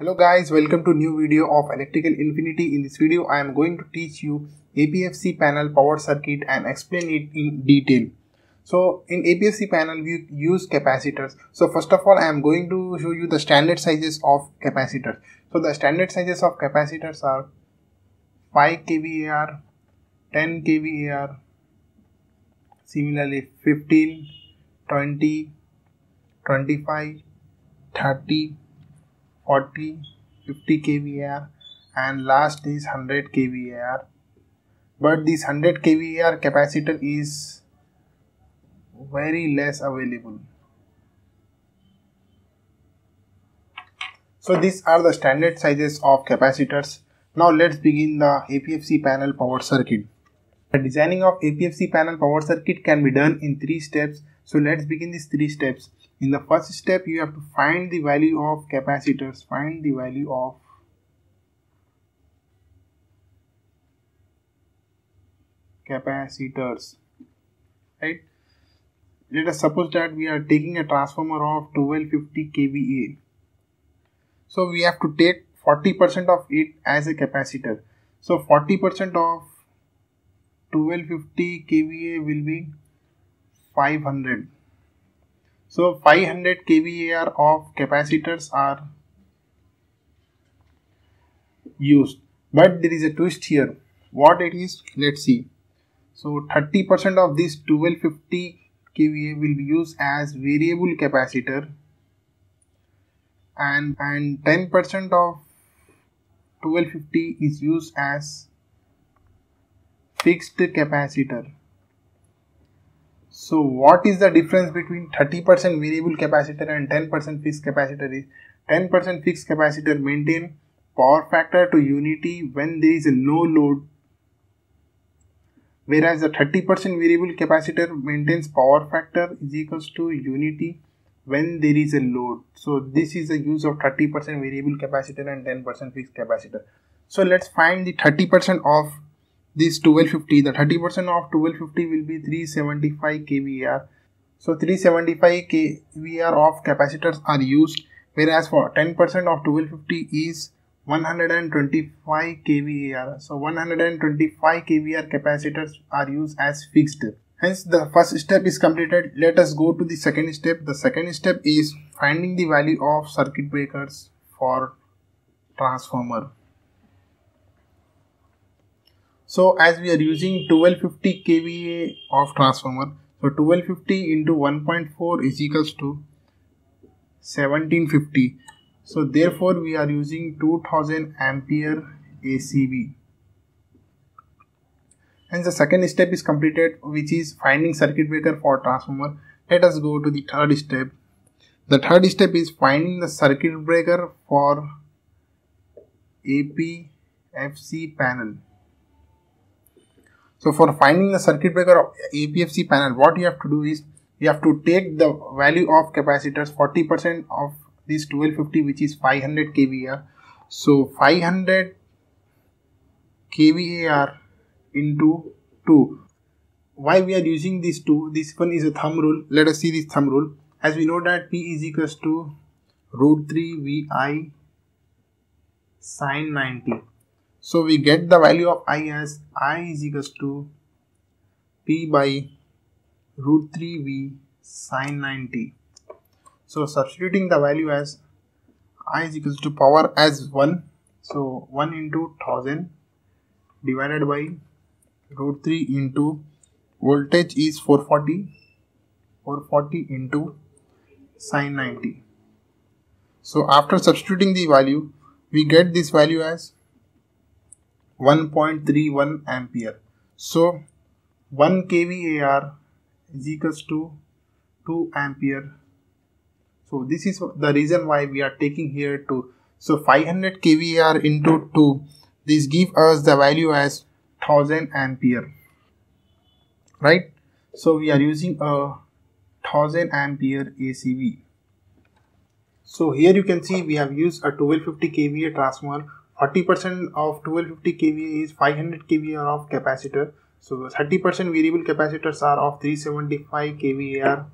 Hello guys, welcome to new video of Electrical Infinity. In this video, I am going to teach you APFC panel power circuit and explain it in detail. So in APFC panel, we use capacitors. So first of all, I am going to show you the standard sizes of capacitors. So the standard sizes of capacitors are 5 kVAR, 10 kVAR, similarly 15, 20, 25, 30, 40 50 kVAR and last is 100 kVAR but this 100 kVAR capacitor is very less available. So these are the standard sizes of capacitors. Now let's begin the APFC panel power circuit. The designing of APFC panel power circuit can be done in three steps. So let's begin these three steps in the first step you have to find the value of capacitors find the value of capacitors right? Let us suppose that we are taking a transformer of 1250 kVA. So we have to take 40% of it as a capacitor. So 40% of 1250 kVA will be 500 so 500 kVAR of capacitors are used. But there is a twist here. What it is? Let's see. So 30% of this 1250 kVA will be used as variable capacitor and and 10% of 1250 is used as fixed capacitor so what is the difference between 30% variable capacitor and 10% fixed capacitor is 10% fixed capacitor maintain power factor to unity when there is a low load whereas the 30% variable capacitor maintains power factor is equals to unity when there is a load. So this is the use of 30% variable capacitor and 10% fixed capacitor. So let's find the 30% of this 1250 the 30 percent of 1250 will be 375 kVAR. So 375 kVAR of capacitors are used whereas for 10 percent of 1250 is 125 kVAR. So 125 kVAR capacitors are used as fixed. Hence the first step is completed. Let us go to the second step. The second step is finding the value of circuit breakers for transformer so as we are using 1250 kVA of transformer, so 1250 into 1.4 is equals to 1750. So therefore we are using 2000 ampere ACB. And the second step is completed which is finding circuit breaker for transformer. Let us go to the third step. The third step is finding the circuit breaker for APFC panel. So for finding the circuit breaker of APFC panel, what you have to do is you have to take the value of capacitors 40% of this 1250 which is 500 kVAR. So 500 kVAR into 2. Why we are using these two? This one is a thumb rule. Let us see this thumb rule. As we know that P is equals to root 3 VI sine 90 so we get the value of i as i is equals to p by root 3v sine 90. So substituting the value as i is equals to power as 1. So 1 into 1000 divided by root 3 into voltage is 440 440 into sine 90. So after substituting the value we get this value as 1.31 ampere. So 1 kVAR is equals to 2 ampere. So this is the reason why we are taking here 2. So 500 kVAR into 2. This give us the value as 1000 ampere. Right? So we are using a 1000 ampere ACB. So here you can see we have used a 1250 kVA transformer 40% of 1250 kVA is 500 kVAR of capacitor. So 30% variable capacitors are of 375 kVAR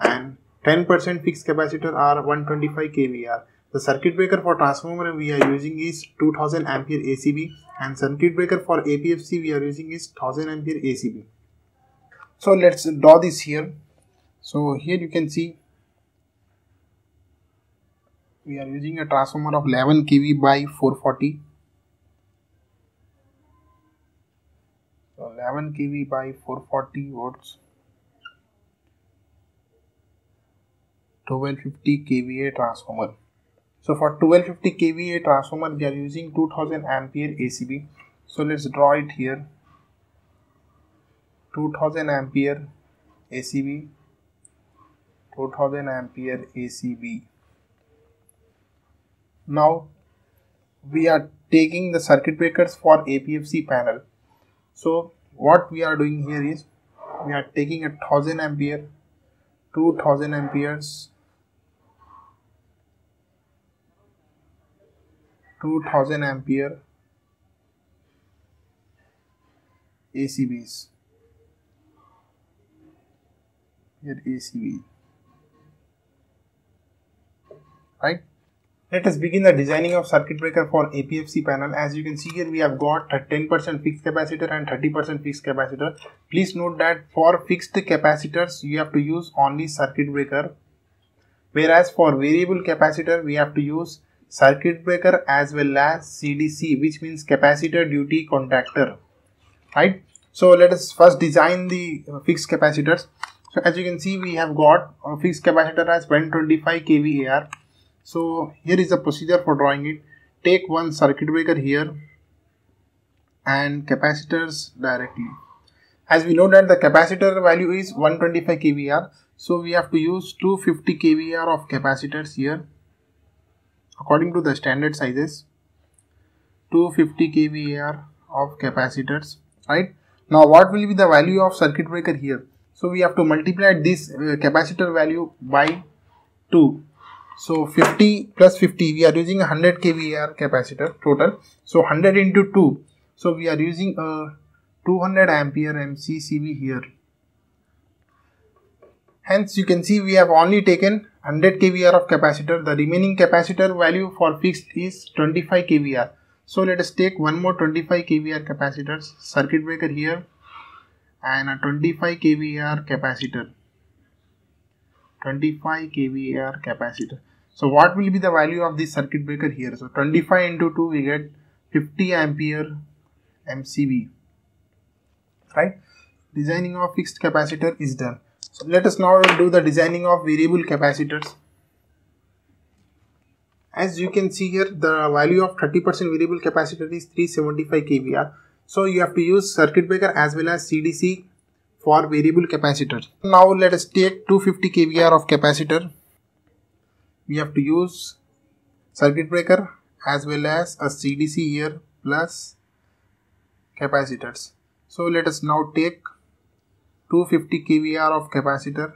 and 10% fixed capacitor are 125 kVAR. the circuit breaker for transformer we are using is 2000 ampere ACB and circuit breaker for APFC we are using is 1000 ampere ACB. So let's draw this here. So here you can see we are using a transformer of 11 kV by 440 so 11 kV by 440 volts. 1250 kVA transformer. So for 1250 kVA transformer we are using 2000 ampere ACB so let's draw it here. 2000 ampere ACB 2000 ampere ACB now we are taking the circuit breakers for APFC panel. So what we are doing here is we are taking a 1000 ampere 2000 amperes 2000 ampere ACBs here ACB right let us begin the designing of circuit breaker for APFC panel. As you can see here, we have got a 10% fixed capacitor and 30% fixed capacitor. Please note that for fixed capacitors, you have to use only circuit breaker. Whereas for variable capacitor, we have to use circuit breaker as well as CDC, which means capacitor duty contactor. Right? So let us first design the fixed capacitors. So as you can see, we have got a fixed capacitor as 125 kVAR so here is the procedure for drawing it. Take one circuit breaker here and capacitors directly. As we know that the capacitor value is 125 kVAR so we have to use 250 kVAR of capacitors here according to the standard sizes. 250 kVAR of capacitors right? Now what will be the value of circuit breaker here? So we have to multiply this uh, capacitor value by 2 so 50 plus 50, we are using 100 kVAR capacitor total. So 100 into 2. So we are using a 200 ampere MCCB here. Hence you can see we have only taken 100 kVAR of capacitor. The remaining capacitor value for fixed is 25 kVAR. So let us take one more 25 kVAR capacitors, circuit breaker here and a 25 kVAR capacitor. 25 kVAR capacitor. So what will be the value of this circuit breaker here? So 25 into 2 we get 50 ampere MCB. Right? Designing of fixed capacitor is done. So let us now do the designing of variable capacitors. As you can see here, the value of 30% variable capacitor is 375 kVAR. So you have to use circuit breaker as well as CDC for variable capacitor. Now let us take 250 kVAR of capacitor we have to use circuit breaker as well as a CDC here plus capacitors. So let us now take 250 kVAR of capacitor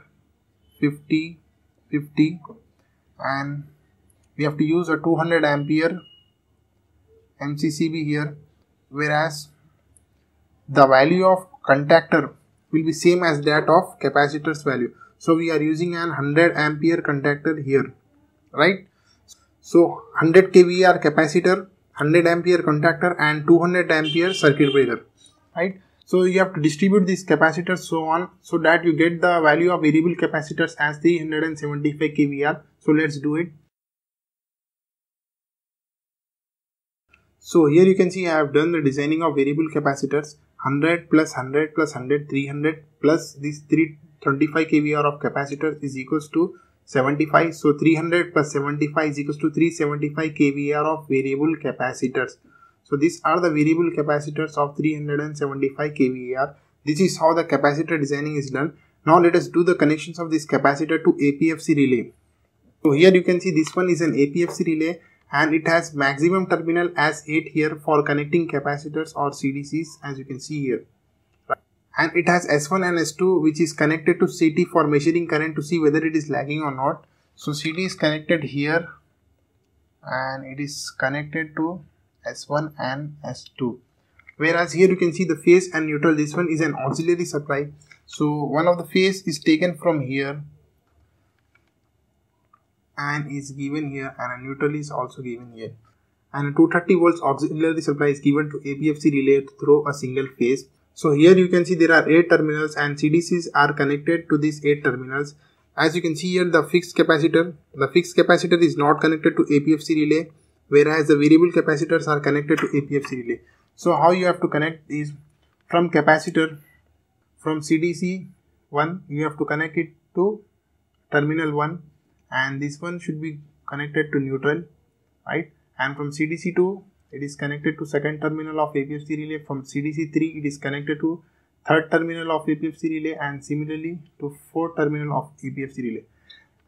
50 50 and we have to use a 200 ampere MCCB here whereas the value of contactor will be same as that of capacitor's value. So we are using an 100 ampere contactor here right? So 100 kVAR capacitor 100 ampere contactor and 200 ampere circuit breaker right? So you have to distribute these capacitors so on so that you get the value of variable capacitors as 375 kVAR. So let's do it. So here you can see I have done the designing of variable capacitors 100 plus 100 plus 100 300 plus these 325 kVAR of capacitors is equals to 75 so 300 plus 75 is equals to 375 kVAR of variable capacitors. So these are the variable capacitors of 375 kVAR. This is how the capacitor designing is done. Now let us do the connections of this capacitor to APFC relay. So here you can see this one is an APFC relay and it has maximum terminal as 8 here for connecting capacitors or CDCs as you can see here and it has S1 and S2 which is connected to CT for measuring current to see whether it is lagging or not. So CT is connected here and it is connected to S1 and S2 whereas here you can see the phase and neutral this one is an auxiliary supply so one of the phase is taken from here and is given here and a neutral is also given here and a 230 volts auxiliary supply is given to APFC relay through a single phase. So here you can see there are 8 terminals and CDCs are connected to these 8 terminals. As you can see here the fixed capacitor, the fixed capacitor is not connected to APFC relay whereas the variable capacitors are connected to APFC relay. So how you have to connect is from capacitor from CDC 1 you have to connect it to terminal 1 and this one should be connected to neutral right and from CDC2 it is connected to second terminal of APFC relay from CDC3 it is connected to third terminal of APFC relay and similarly to fourth terminal of APFC relay.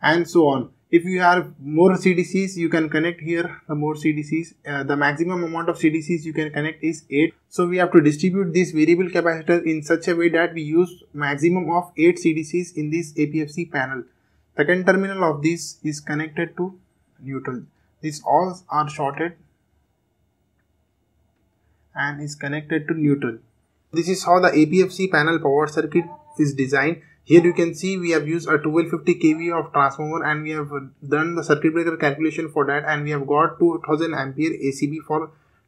And so on. If you have more CDCs you can connect here the more CDCs uh, the maximum amount of CDCs you can connect is 8 so we have to distribute this variable capacitor in such a way that we use maximum of 8 CDCs in this APFC panel. Second terminal of this is connected to neutral. These all are shorted and is connected to neutral this is how the APFC panel power circuit is designed here you can see we have used a 1250 kV of transformer and we have done the circuit breaker calculation for that and we have got 2000 ampere ACB for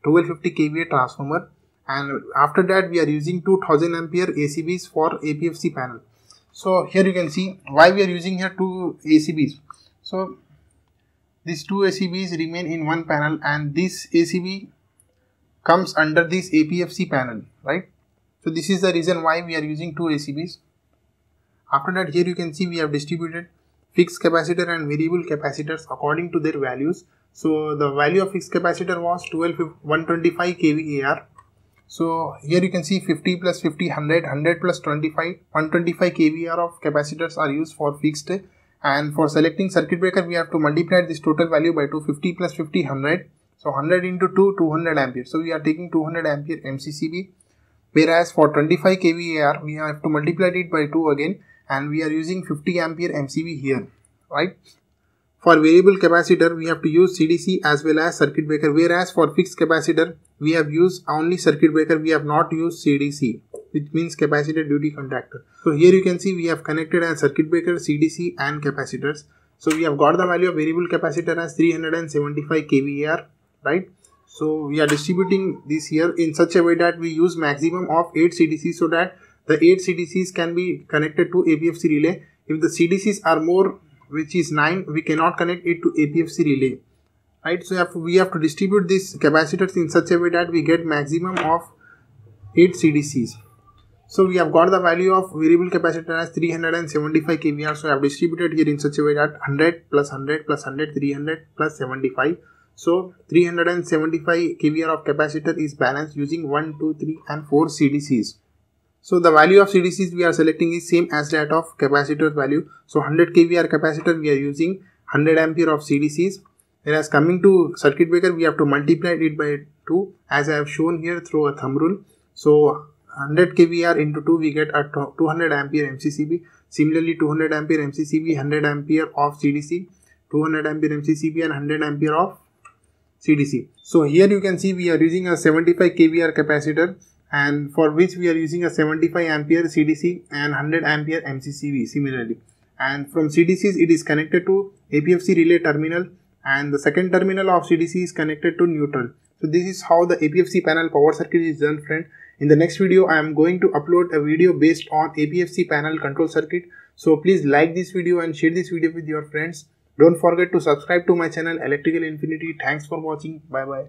1250 kVA transformer and after that we are using 2000 ampere ACBs for APFC panel. So here you can see why we are using here two ACBs. So these two ACBs remain in one panel and this ACB comes under this APFC panel right. So this is the reason why we are using two ACBs after that here you can see we have distributed fixed capacitor and variable capacitors according to their values. So the value of fixed capacitor was 12 125 kVAR. So here you can see 50 plus 50 100 100 plus 25 125 kVAR of capacitors are used for fixed and for selecting circuit breaker we have to multiply this total value by 250 plus 50 100 so 100 into 2 200 ampere. So we are taking 200 ampere MCCB whereas for 25 kVAR we have to multiply it by 2 again and we are using 50 ampere MCB here right? For variable capacitor we have to use CDC as well as circuit breaker. Whereas for fixed capacitor we have used only circuit breaker. We have not used CDC which means capacitor duty contactor so here you can see we have connected a circuit breaker CDC and capacitors. So we have got the value of variable capacitor as 375 kVAR right so we are distributing this here in such a way that we use maximum of 8 CDC so that the 8 CDCs can be connected to APFC relay. If the CDCs are more, which is 9, we cannot connect it to APFC relay. Right, so we have to distribute these capacitors in such a way that we get maximum of 8 CDCs. So we have got the value of variable capacitor as 375 kVAR. So I have distributed here in such a way that 100 plus 100 plus 100, 300 plus 75. So 375 kVAR of capacitor is balanced using 1, 2, 3 and 4 CDCs. So the value of CDCs we are selecting is same as that of capacitor value. So 100 kVAR capacitor we are using 100 ampere of CDCs. Whereas coming to circuit breaker we have to multiply it by 2 as I have shown here through a thumb rule. So 100 kVAR into 2 we get a 200 ampere MCCB. Similarly 200 ampere MCCB, 100 ampere of CDC, 200 ampere MCCB and 100 ampere of CDC. So here you can see we are using a 75 kVAR capacitor and for which we are using a 75 ampere CDC and 100 ampere MCCB similarly and from CDCs it is connected to APFC relay terminal and the second terminal of CDC is connected to neutral. So this is how the APFC panel power circuit is done friend. In the next video I am going to upload a video based on APFC panel control circuit. So please like this video and share this video with your friends. Don't forget to subscribe to my channel Electrical Infinity. Thanks for watching. Bye bye.